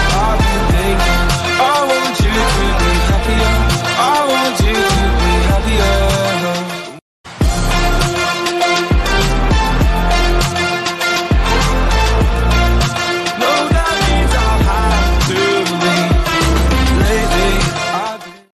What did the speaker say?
I'll be